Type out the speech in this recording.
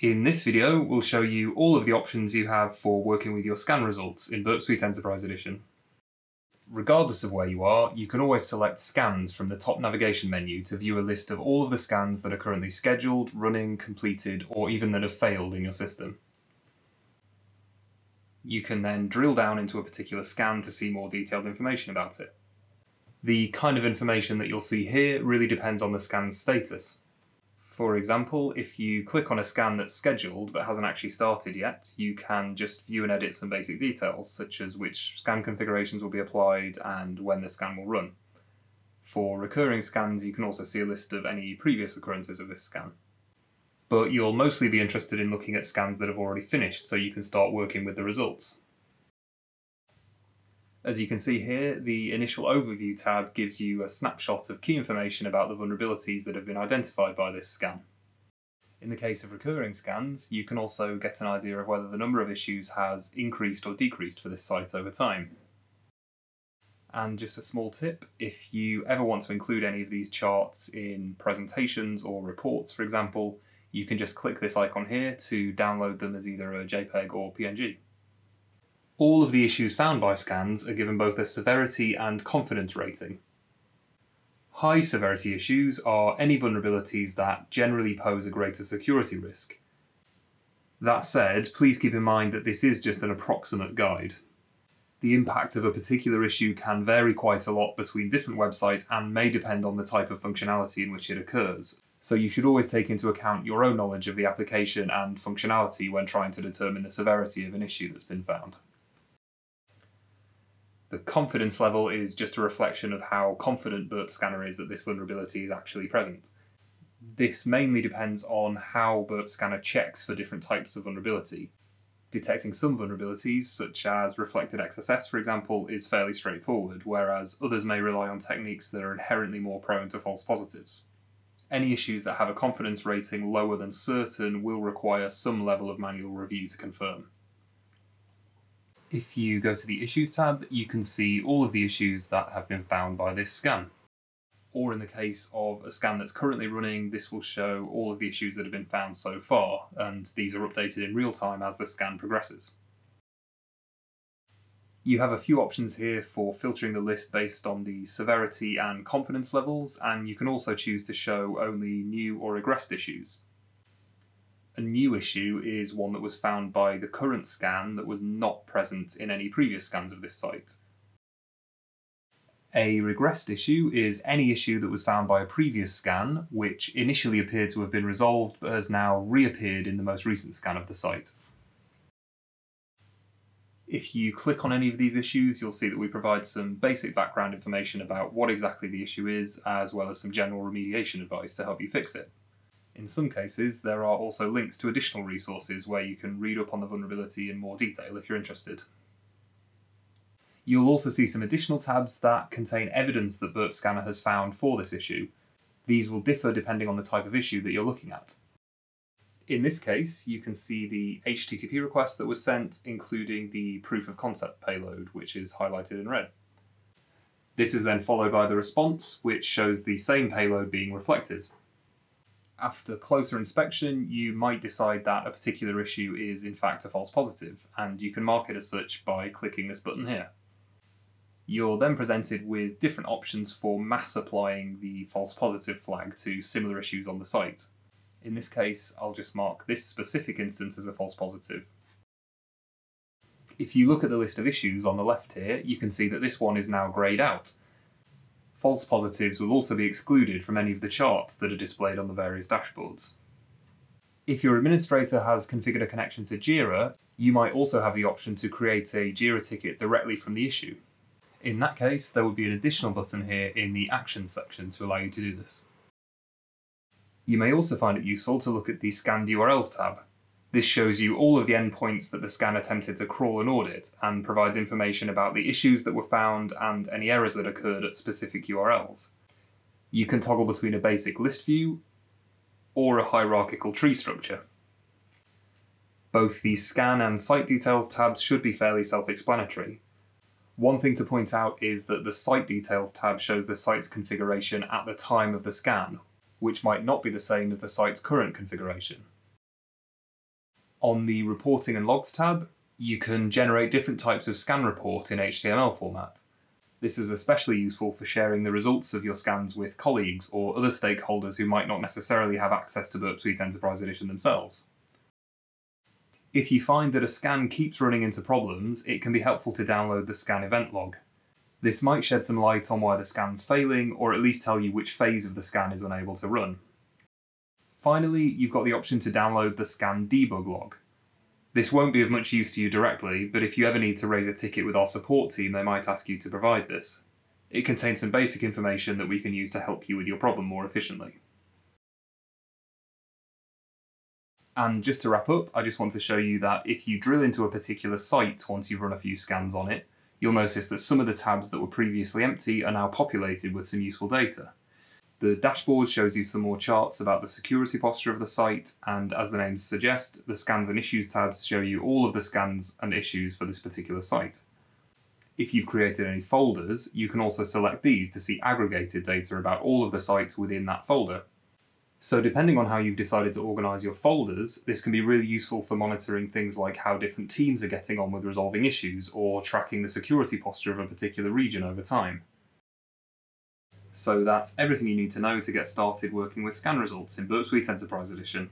In this video, we'll show you all of the options you have for working with your scan results in Burp Suite Enterprise Edition. Regardless of where you are, you can always select Scans from the top navigation menu to view a list of all of the scans that are currently scheduled, running, completed, or even that have failed in your system. You can then drill down into a particular scan to see more detailed information about it. The kind of information that you'll see here really depends on the scan's status. For example, if you click on a scan that's scheduled but hasn't actually started yet, you can just view and edit some basic details, such as which scan configurations will be applied and when the scan will run. For recurring scans, you can also see a list of any previous occurrences of this scan. But you'll mostly be interested in looking at scans that have already finished so you can start working with the results. As you can see here, the initial overview tab gives you a snapshot of key information about the vulnerabilities that have been identified by this scan. In the case of recurring scans, you can also get an idea of whether the number of issues has increased or decreased for this site over time. And just a small tip, if you ever want to include any of these charts in presentations or reports, for example, you can just click this icon here to download them as either a JPEG or PNG. All of the issues found by scans are given both a severity and confidence rating. High severity issues are any vulnerabilities that generally pose a greater security risk. That said, please keep in mind that this is just an approximate guide. The impact of a particular issue can vary quite a lot between different websites and may depend on the type of functionality in which it occurs, so you should always take into account your own knowledge of the application and functionality when trying to determine the severity of an issue that's been found. The confidence level is just a reflection of how confident Burp Scanner is that this vulnerability is actually present. This mainly depends on how Burp Scanner checks for different types of vulnerability. Detecting some vulnerabilities, such as reflected XSS for example, is fairly straightforward, whereas others may rely on techniques that are inherently more prone to false positives. Any issues that have a confidence rating lower than certain will require some level of manual review to confirm. If you go to the Issues tab, you can see all of the issues that have been found by this scan. Or in the case of a scan that's currently running, this will show all of the issues that have been found so far, and these are updated in real time as the scan progresses. You have a few options here for filtering the list based on the severity and confidence levels, and you can also choose to show only new or regressed issues. A new issue is one that was found by the current scan that was not present in any previous scans of this site. A regressed issue is any issue that was found by a previous scan, which initially appeared to have been resolved but has now reappeared in the most recent scan of the site. If you click on any of these issues, you'll see that we provide some basic background information about what exactly the issue is, as well as some general remediation advice to help you fix it. In some cases, there are also links to additional resources where you can read up on the vulnerability in more detail if you're interested. You'll also see some additional tabs that contain evidence that Burp Scanner has found for this issue. These will differ depending on the type of issue that you're looking at. In this case, you can see the HTTP request that was sent, including the proof of concept payload, which is highlighted in red. This is then followed by the response, which shows the same payload being reflected after closer inspection, you might decide that a particular issue is in fact a false positive, and you can mark it as such by clicking this button here. You're then presented with different options for mass applying the false positive flag to similar issues on the site. In this case, I'll just mark this specific instance as a false positive. If you look at the list of issues on the left here, you can see that this one is now greyed out, false positives will also be excluded from any of the charts that are displayed on the various dashboards. If your administrator has configured a connection to Jira, you might also have the option to create a Jira ticket directly from the issue. In that case, there would be an additional button here in the Actions section to allow you to do this. You may also find it useful to look at the Scanned URLs tab, this shows you all of the endpoints that the scan attempted to crawl and audit, and provides information about the issues that were found and any errors that occurred at specific URLs. You can toggle between a basic list view or a hierarchical tree structure. Both the Scan and Site Details tabs should be fairly self-explanatory. One thing to point out is that the Site Details tab shows the site's configuration at the time of the scan, which might not be the same as the site's current configuration. On the Reporting and Logs tab, you can generate different types of scan report in HTML format. This is especially useful for sharing the results of your scans with colleagues or other stakeholders who might not necessarily have access to Burp Suite Enterprise Edition themselves. If you find that a scan keeps running into problems, it can be helpful to download the scan event log. This might shed some light on why the scan's failing, or at least tell you which phase of the scan is unable to run. Finally, you've got the option to download the scan debug log. This won't be of much use to you directly, but if you ever need to raise a ticket with our support team, they might ask you to provide this. It contains some basic information that we can use to help you with your problem more efficiently. And just to wrap up, I just want to show you that if you drill into a particular site once you've run a few scans on it, you'll notice that some of the tabs that were previously empty are now populated with some useful data. The dashboard shows you some more charts about the security posture of the site, and as the names suggest, the scans and issues tabs show you all of the scans and issues for this particular site. If you've created any folders, you can also select these to see aggregated data about all of the sites within that folder. So depending on how you've decided to organise your folders, this can be really useful for monitoring things like how different teams are getting on with resolving issues or tracking the security posture of a particular region over time. So that's everything you need to know to get started working with scan results in Burp Suite Enterprise Edition.